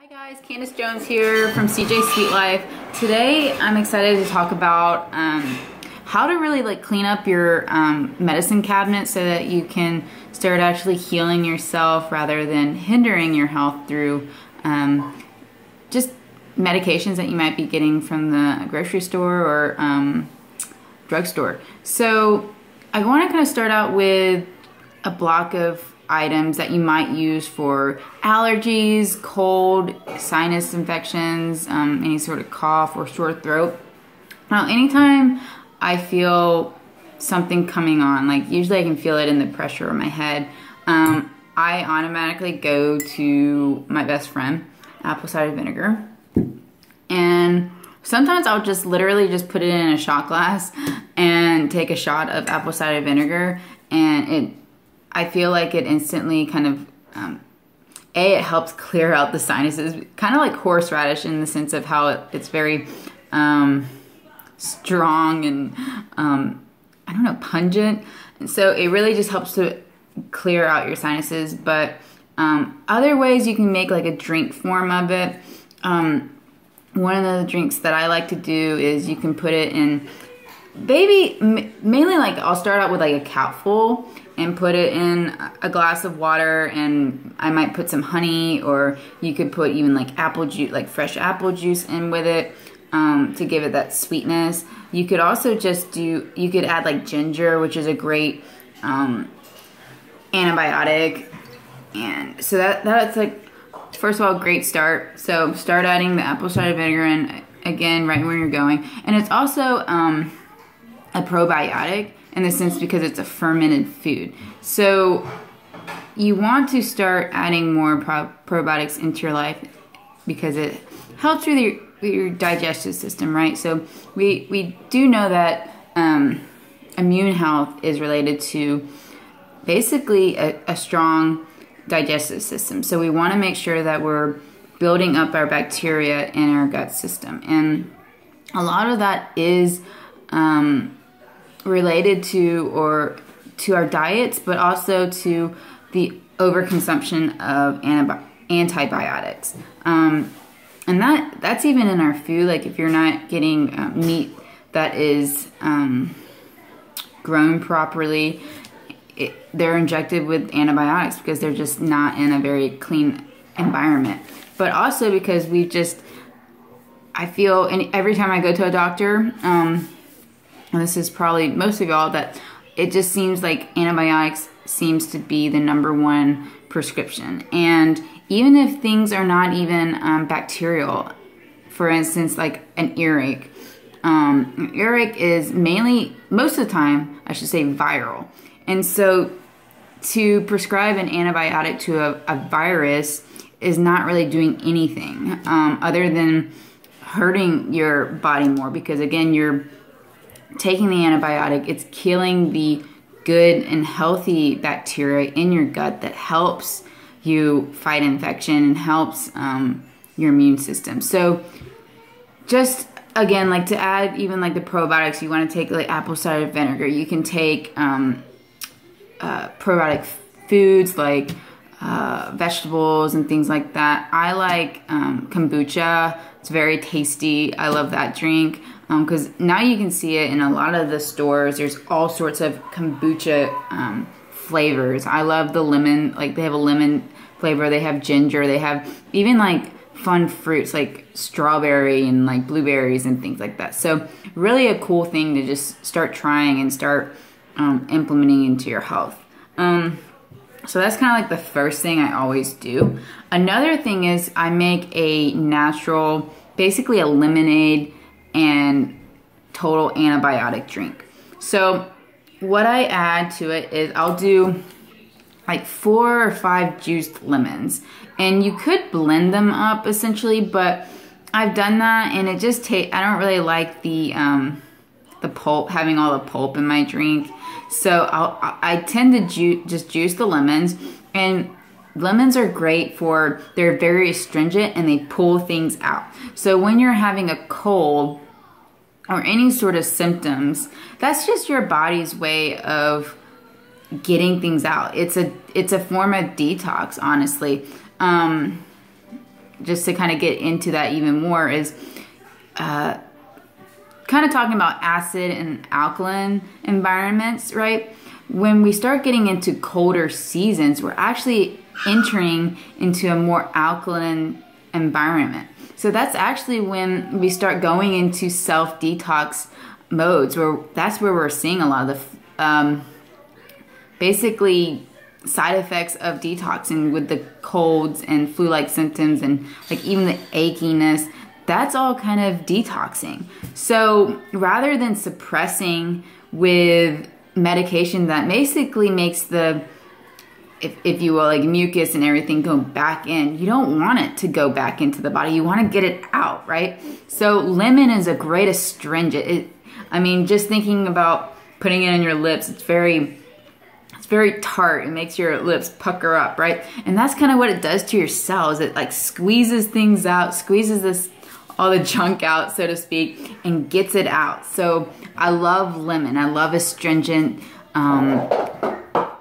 Hi guys, Candace Jones here from CJ Sweet Life. Today I'm excited to talk about um, how to really like clean up your um, medicine cabinet so that you can start actually healing yourself rather than hindering your health through um, just medications that you might be getting from the grocery store or um, drugstore. So I want to kind of start out with a block of items that you might use for allergies, cold, sinus infections, um, any sort of cough or sore throat. Now, anytime I feel something coming on, like usually I can feel it in the pressure of my head, um, I automatically go to my best friend, apple cider vinegar. And sometimes I'll just literally just put it in a shot glass and take a shot of apple cider vinegar and it I feel like it instantly kind of um, a it helps clear out the sinuses, kind of like horseradish in the sense of how it, it's very um, strong and um, I don't know pungent, and so it really just helps to clear out your sinuses. But um, other ways you can make like a drink form of it. Um, one of the drinks that I like to do is you can put it in baby mainly like I'll start out with like a capful and put it in a glass of water and I might put some honey or you could put even like apple juice like fresh apple juice in with it um, to give it that sweetness. You could also just do you could add like ginger which is a great um, antibiotic. And so that that's like first of all great start. So start adding the apple cider vinegar in again right where you're going. And it's also um, a probiotic in the sense because it's a fermented food. So you want to start adding more pro- probiotics into your life because it helps with your, your digestive system, right? So we we do know that um, immune health is related to basically a, a strong digestive system. So we want to make sure that we're building up our bacteria in our gut system, and a lot of that is um, related to or to our diets, but also to the overconsumption of antibi- antibiotics. Um, and that that's even in our food. Like if you're not getting um, meat that is um, grown properly, it, they're injected with antibiotics because they're just not in a very clean environment. But also because we just, I feel, and every time I go to a doctor, um, and this is probably most of y'all, that it just seems like antibiotics seems to be the number one prescription. And even if things are not even um, bacterial, for instance, like an earache, um, earache is mainly, most of the time, I should say, viral. And so to prescribe an antibiotic to a, a virus is not really doing anything um, other than hurting your body more because, again, you're taking the antibiotic, it's killing the good and healthy bacteria in your gut that helps you fight infection and helps um, your immune system. So, just again, like to add even like the probiotics, you want to take like apple cider vinegar. You can take um, uh, probiotic foods like uh, vegetables and things like that. I like um, kombucha. It's very tasty. I love that drink because um, now you can see it in a lot of the stores. There's all sorts of kombucha um, flavors. I love the lemon, like they have a lemon flavor. They have ginger. They have even like fun fruits like strawberry and like blueberries and things like that. So really a cool thing to just start trying and start um, implementing into your health. Um, so that's kind of like the first thing I always do. Another thing is I make a natural, basically a lemonade and total antibiotic drink. So what I add to it is I'll do like four or five juiced lemons and you could blend them up essentially but I've done that and it just take I don't really like the um the pulp having all the pulp in my drink so I'll, I tend to ju- just juice the lemons and lemons are great for they're very astringent and they pull things out so when you're having a cold or any sort of symptoms, that's just your body's way of getting things out. It's a it's a form of detox, honestly. Um, just to kind of get into that even more, is uh, kind of talking about acid and alkaline environments, right? When we start getting into colder seasons, we're actually entering into a more alkaline environment. So that's actually when we start going into self detox modes, where that's where we're seeing a lot of the um, basically side effects of detoxing with the colds and flu like symptoms and like even the achiness. That's all kind of detoxing. So rather than suppressing with medication that basically makes the if, if you will, like mucus and everything go back in. You don't want it to go back into the body. You want to get it out, right? So lemon is a great astringent. It, I mean, just thinking about putting it on your lips, it's very, it's very tart. It makes your lips pucker up, right? And that's kind of what it does to your cells. It like squeezes things out, squeezes this all the junk out, so to speak, and gets it out. So I love lemon. I love astringent. Um,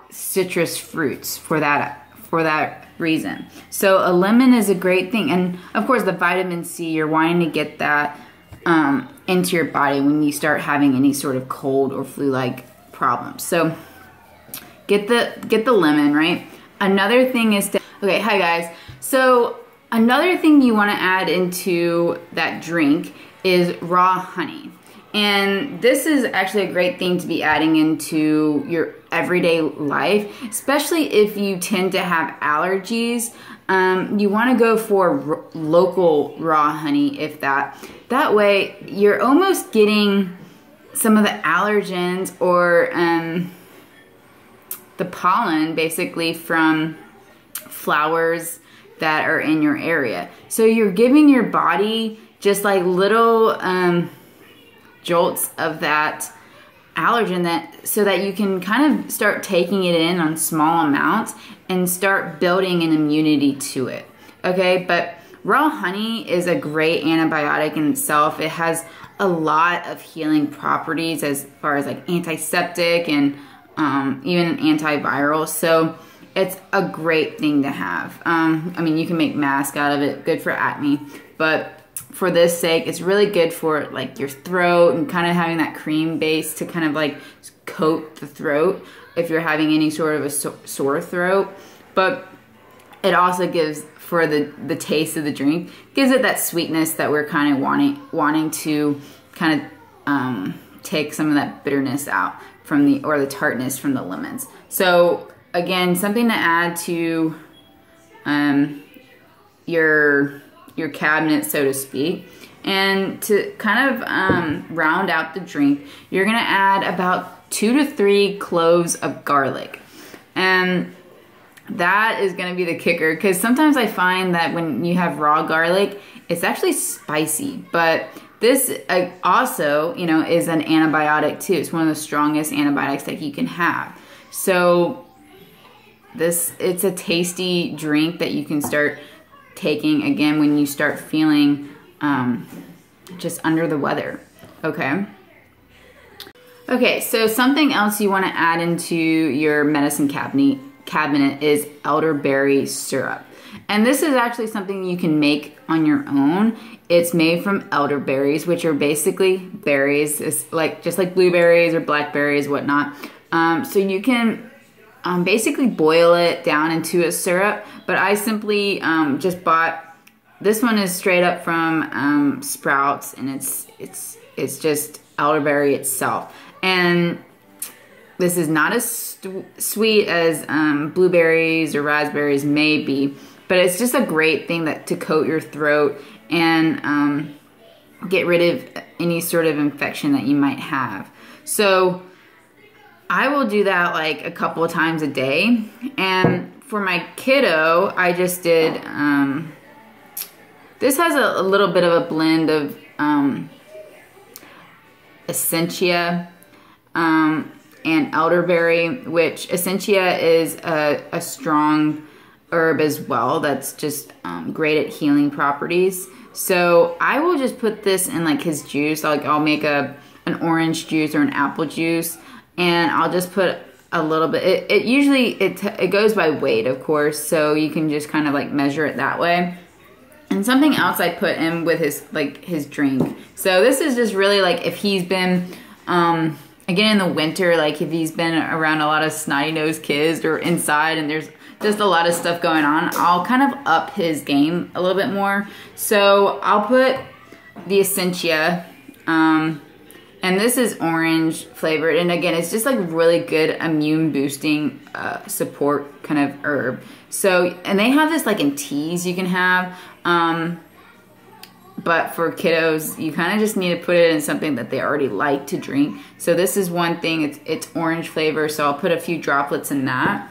citrus fruits for that for that reason. So a lemon is a great thing, and of course the vitamin C. You're wanting to get that um, into your body when you start having any sort of cold or flu-like problems. So get the get the lemon right. Another thing is to okay. Hi guys. So another thing you want to add into that drink is raw honey. And this is actually a great thing to be adding into your everyday life, especially if you tend to have allergies. Um, you want to go for local raw honey, if that. That way, you're almost getting some of the allergens or um, the pollen basically from flowers that are in your area. So you're giving your body just like little. Um, jolts of that allergen that so that you can kind of start taking it in on small amounts and start building an immunity to it. Okay, but raw honey is a great antibiotic in itself. It has a lot of healing properties as far as like antiseptic and um, even antiviral. So it's a great thing to have. Um, I mean, you can make mask out of it, good for acne, but for this sake. It's really good for like your throat and kind of having that cream base to kind of like coat the throat if you're having any sort of a so- sore throat. But it also gives for the the taste of the drink gives it that sweetness that we're kind of wanting wanting to kind of um, take some of that bitterness out from the or the tartness from the lemons. So again, something to add to um, your your cabinet, so to speak. And to kind of um, round out the drink, you're gonna add about two to three cloves of garlic. And that is gonna be the kicker because sometimes I find that when you have raw garlic, it's actually spicy, but this uh, also, you know, is an antibiotic too. It's one of the strongest antibiotics that you can have. So this it's a tasty drink that you can start taking again when you start feeling um, just under the weather. Okay. Okay, so something else you want to add into your medicine cabinet cabinet is elderberry syrup. And this is actually something you can make on your own. It's made from elderberries, which are basically berries, it's like just like blueberries or blackberries, whatnot. Um, so you can um, basically boil it down into a syrup, but I simply um, just bought. This one is straight up from um, Sprouts, and it's it's it's just elderberry itself, and this is not as sweet as um, blueberries or raspberries may be, but it's just a great thing that to coat your throat and um, get rid of any sort of infection that you might have. So I will do that like a couple of times a day. And for my kiddo, I just did, um, this has a, a, little bit of a blend of um, Echinacea um, and elderberry, which Echinacea is a, a, strong herb as well that's just um, great at healing properties. So I will just put this in like his juice. Like I'll make a an orange juice or an apple juice and I'll just put a little bit. It, it usually it it goes by weight, of course, so you can just kind of like measure it that way. And something else I put in with his like his drink. So this is just really like if he's been um again in the winter, like if he's been around a lot of snotty nosed kids or inside and there's just a lot of stuff going on, I'll kind of up his game a little bit more. So I'll put the Echinacea, um, and this is orange flavored. And again, it's just like really good immune boosting uh, support kind of herb. So, and they have this like in teas you can have. Um, but for kiddos, you kind of just need to put it in something that they already like to drink. So this is one thing, it's, it's orange flavor, so I'll put a few droplets in that.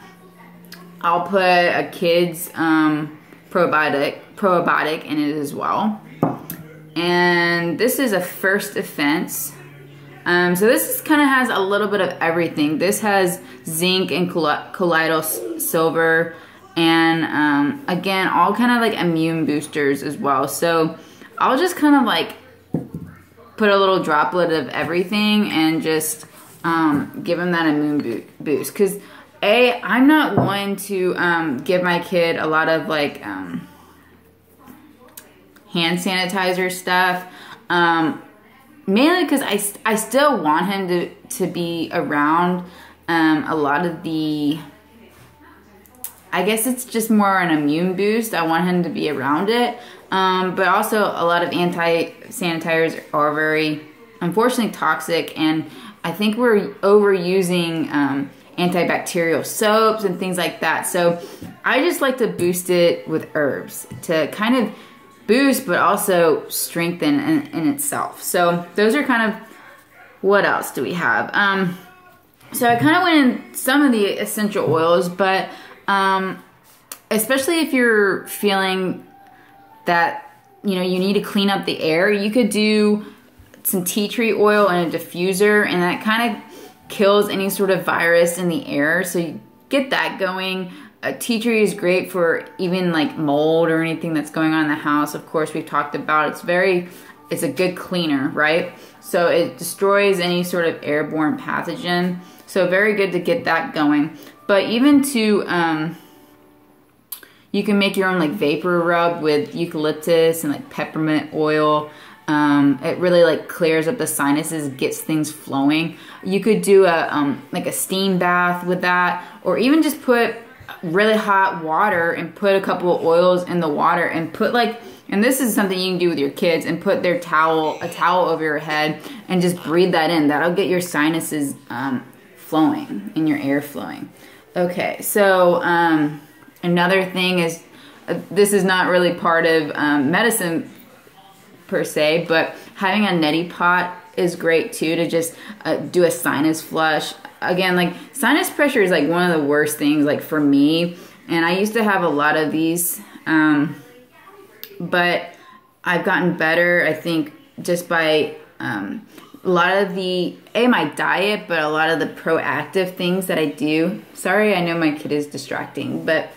I'll put a kid's um, probiotic, probiotic in it as well. And this is a first offense. Um, so this kind of has a little bit of everything. This has zinc and colloidal silver and um, again, all kind of like immune boosters as well. So I'll just kind of like put a little droplet of everything and just um, give him that immune boost. Because a, I'm not one to um, give my kid a lot of like um, hand sanitizer stuff. Um, mainly because I, I still want him to, to be around um, a lot of the I guess it's just more an immune boost. I want him to be around it. Um, but also a lot of anti-sanitizers are very, unfortunately, toxic. And I think we're overusing um, antibacterial soaps and things like that. So I just like to boost it with herbs to kind of boost, but also strengthen in, in itself. So those are kind of, what else do we have? Um, so I kind of went in some of the essential oils, but um, especially if you're feeling that you know you need to clean up the air, you could do some tea tree oil and a diffuser, and that kind of kills any sort of virus in the air. So you get that going. A tea tree is great for even like mold or anything that's going on in the house. Of course, we've talked about it's very, it's a good cleaner, right? So it destroys any sort of airborne pathogen. So very good to get that going. But even to, um, you can make your own like vapor rub with eucalyptus and like peppermint oil. Um, it really like clears up the sinuses, gets things flowing. You could do a um, like a steam bath with that, or even just put really hot water and put a couple of oils in the water and put like and this is something you can do with your kids and put their towel a towel over your head and just breathe that in that'll get your sinuses um, flowing and your air flowing Okay, so um, another thing is uh, this is not really part of um, medicine per se, but having a neti pot is great too to just uh, do a sinus flush. Again, like sinus pressure is like one of the worst things like for me, and I used to have a lot of these, um, but I've gotten better. I think just by um, a lot of the a my diet but a lot of the proactive things that i do sorry i know my kid is distracting but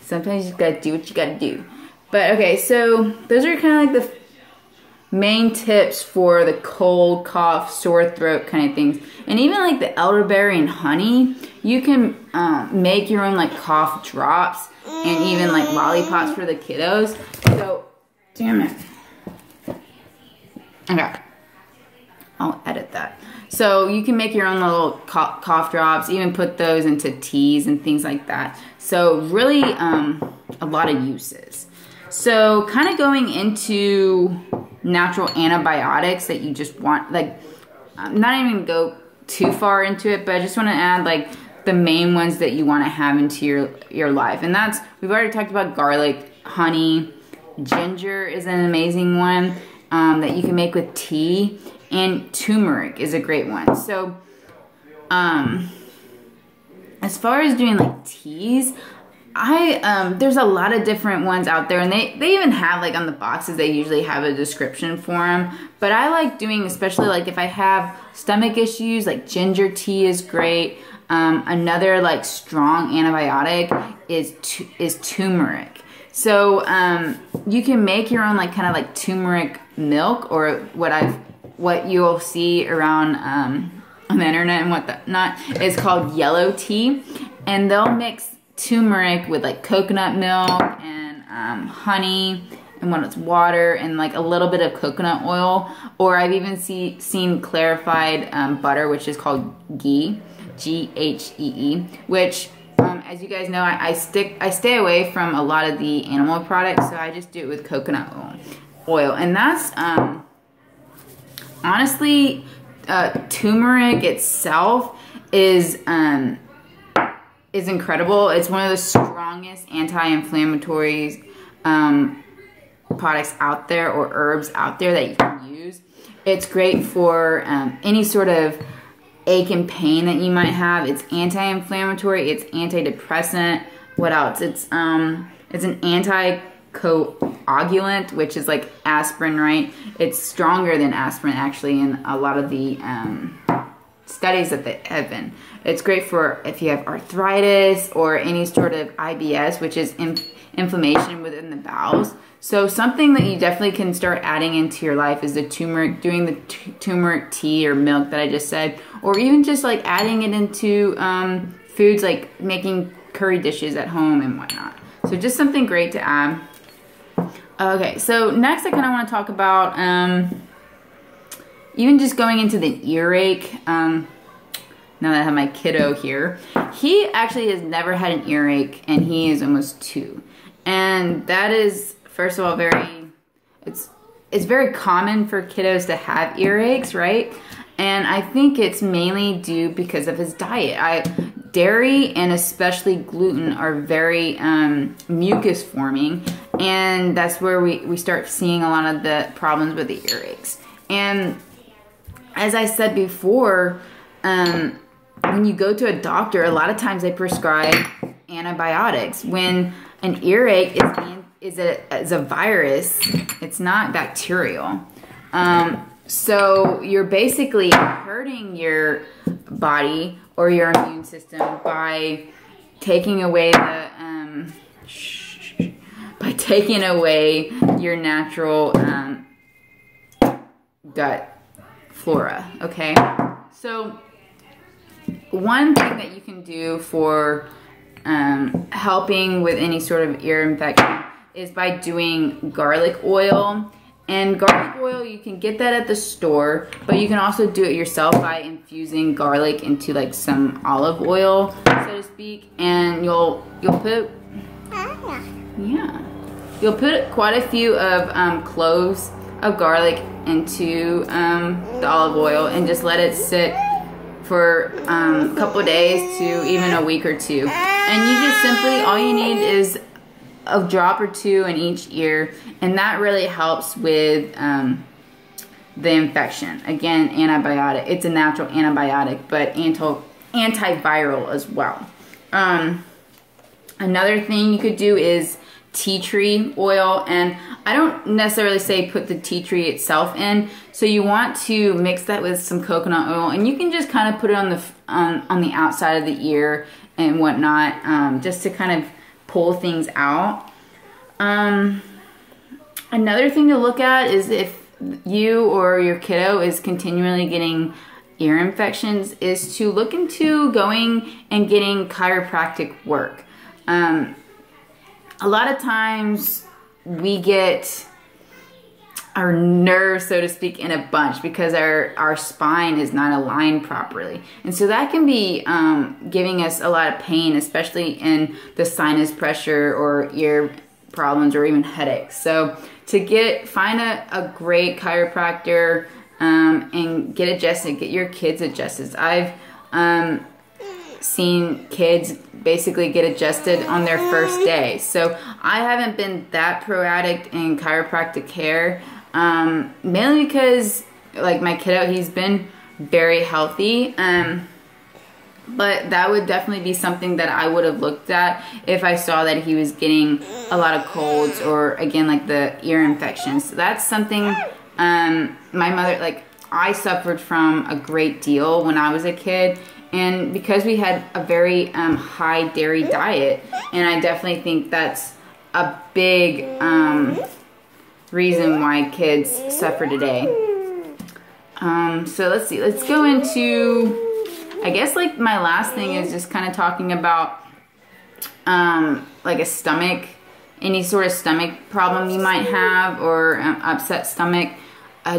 sometimes you gotta do what you gotta do but okay so those are kind of like the main tips for the cold cough sore throat kind of things and even like the elderberry and honey you can um, make your own like cough drops and even like lollipops for the kiddos so damn it okay I'll edit that. So you can make your own little cough drops, even put those into teas and things like that. So really um, a lot of uses. So kind of going into natural antibiotics that you just want, like I'm not even go too far into it, but I just want to add like the main ones that you want to have into your, your life. And that's, we've already talked about garlic, honey, ginger is an amazing one um, that you can make with tea and turmeric is a great one. So, um, as far as doing like teas, I um there's a lot of different ones out there and they they even have like on the boxes they usually have a description for them but I like doing especially like if I have stomach issues like ginger tea is great. Um, another like strong antibiotic is is turmeric. So um, you can make your own like kind of like turmeric milk or what I've what you'll see around um, on the internet and what not is called yellow tea, and they'll mix turmeric with like coconut milk and um, honey and when it's water and like a little bit of coconut oil. Or I've even see, seen clarified um, butter, which is called ghee, G H E E, which um, as you guys know, I, I, stick, I stay away from a lot of the animal products, so I just do it with coconut oil, oil. and that's um, honestly uh, turmeric itself is um, is incredible. It's one of the strongest anti-inflammatories um, products out there or herbs out there that you can use. It's great for um, any sort of ache and pain that you might have. It's anti-inflammatory. It's antidepressant. What else? It's um, it's an anti coagulant, which is like aspirin, right? It's stronger than aspirin actually in a lot of the um, studies that have been. It's great for if you have arthritis or any sort of IBS, which is in, inflammation within the bowels. So something that you definitely can start adding into your life is the turmeric, doing the turmeric tea or milk that I just said, or even just like adding it into um, foods like making curry dishes at home and whatnot. So just something great to add. Okay, so next I kind of want to talk about um, even just going into the earache. Um, now that I have my kiddo here, he actually has never had an earache and he is almost two. And that is, first of all, very, it's, it's very common for kiddos to have earaches, right? And I think it's mainly due because of his diet. I dairy and especially gluten are very um, mucus forming and that's where we, we start seeing a lot of the problems with the earaches and as i said before um, when you go to a doctor a lot of times they prescribe antibiotics. When an earache is, is, a, is a virus it's not bacterial. Um, so you're basically hurting your body or your immune system by taking away the um, by taking away your natural um, gut flora. Okay, so one thing that you can do for um, helping with any sort of ear infection is by doing garlic oil and garlic oil, you can get that at the store, but you can also do it yourself by infusing garlic into like some olive oil, so to speak. And you'll you'll put yeah, you'll put quite a few of um, cloves of garlic into um, the olive oil and just let it sit for um, a couple days to even a week or two. And you just simply, all you need is a drop or two in each ear, and that really helps with um, the infection. Again, antibiotic. It's a natural antibiotic, but anti antiviral as well. Um, another thing you could do is tea tree oil and I don't necessarily say put the tea tree itself in so you want to mix that with some coconut oil and you can just kind of put it on the on, on the outside of the ear and whatnot um, just to kind of pull things out. Um, another thing to look at is if you or your kiddo is continually getting ear infections is to look into going and getting chiropractic work. Um, a lot of times we get our nerves, so to speak, in a bunch because our, our spine is not aligned properly. And so that can be um, giving us a lot of pain, especially in the sinus pressure or ear problems or even headaches. So to get, find a, a great chiropractor um, and get adjusted, get your kids adjusted. I've um, seen kids basically get adjusted on their first day. So I haven't been that pro addict in chiropractic care um, mainly because like my kiddo, he's been very healthy. Um, but that would definitely be something that I would have looked at if I saw that he was getting a lot of colds or again like the ear infections. So that's something um, my mother like I suffered from a great deal when I was a kid and because we had a very um, high dairy diet and I definitely think that's a big um, reason why kids suffer today. Um, so let's see, let's go into, I guess like my last thing is just kind of talking about um, like a stomach any sort of stomach problem you might have or um, upset stomach.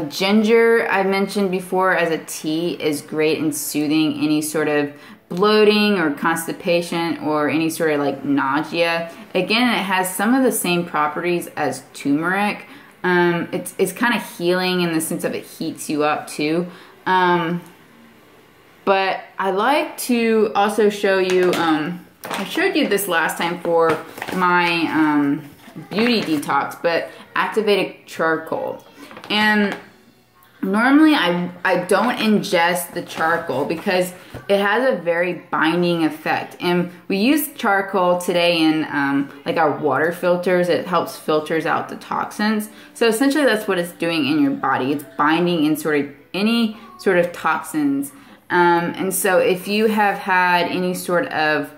Ginger, I mentioned before, as a tea is great in soothing any sort of bloating or constipation or any sort of like nausea. Again, it has some of the same properties as turmeric. Um, it's it's kind of healing in the sense of it heats you up too. Um, but I like to also show you, um, I showed you this last time for my um, beauty detox, but activated charcoal. And normally I, I don't ingest the charcoal because it has a very binding effect. And we use charcoal today in um, like our water filters. It helps filters out the toxins. So essentially that's what it's doing in your body. It's binding in sort of any sort of toxins um, and so if you have had any sort of,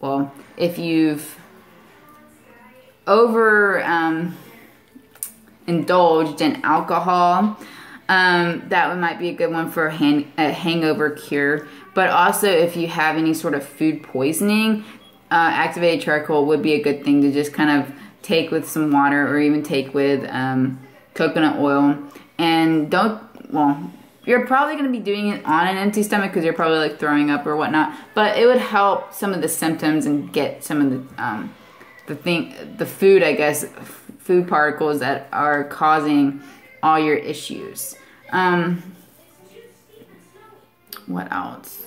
well, if you've over um, indulged in alcohol, um, that might be a good one for a, hang a, hangover cure. But also, if you have any sort of food poisoning, uh, activated charcoal would be a good thing to just kind of take with some water or even take with um, coconut oil. And don't, well, you're probably going to be doing it on an empty stomach because you're probably like throwing up or whatnot. But it would help some of the symptoms and get some of the um, the thing, the food, I guess, food particles that are causing all your issues. Um, what else?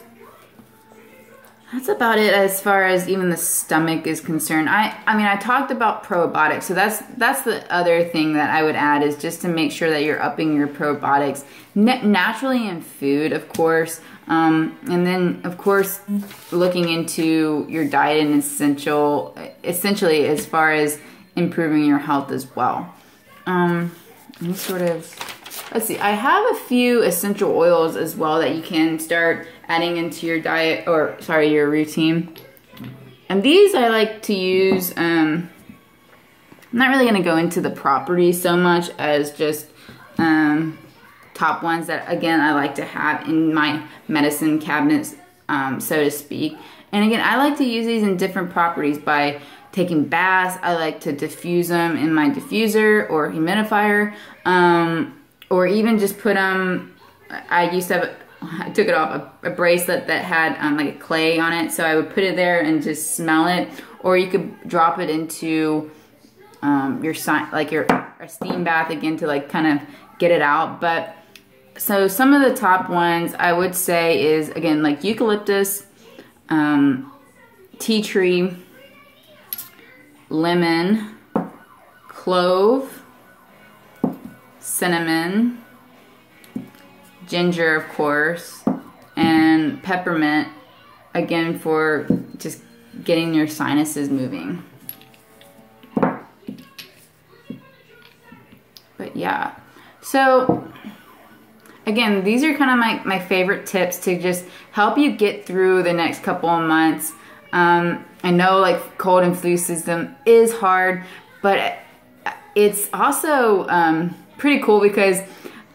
That's about it as far as even the stomach is concerned. I I mean I talked about probiotics, so that's that's the other thing that I would add is just to make sure that you're upping your probiotics naturally in food, of course, um, and then of course looking into your diet and essential essentially as far as improving your health as well. Um, sort of let's see. I have a few essential oils as well that you can start adding into your diet or sorry your routine and these I like to use um, I'm not really going to go into the properties so much as just um, top ones that again I like to have in my medicine cabinets um, so to speak and again I like to use these in different properties by taking baths I like to diffuse them in my diffuser or humidifier um, or even just put them I used to have I took it off a, a bracelet that had um, like a clay on it. So I would put it there and just smell it. Or you could drop it into um, your like your steam bath again to like kind of get it out. But so some of the top ones I would say is again like eucalyptus, um, tea tree, lemon, clove, cinnamon, ginger, of course, and peppermint, again, for just getting your sinuses moving. But yeah, so again, these are kind of my, my favorite tips to just help you get through the next couple of months. Um, I know like cold and flu season is hard, but it's also um, pretty cool because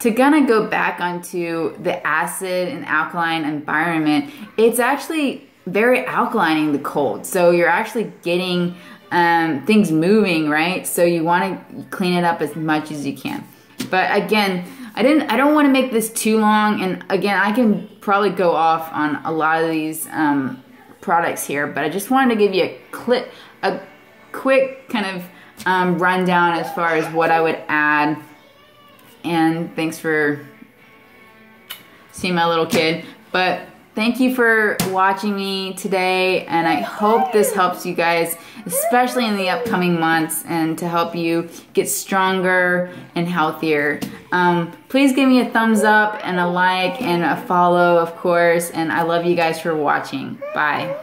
to of go back onto the acid and alkaline environment, it's actually very alkalining the cold. So you're actually getting um, things moving, right? So you want to clean it up as much as you can. But again, I didn't. I don't want to make this too long. And again, I can probably go off on a lot of these um, products here, but I just wanted to give you a clip, a quick kind of um, rundown as far as what I would add and thanks for seeing my little kid. But thank you for watching me today and I hope this helps you guys especially in the upcoming months and to help you get stronger and healthier. Um, please give me a thumbs up and a like and a follow of course and I love you guys for watching. Bye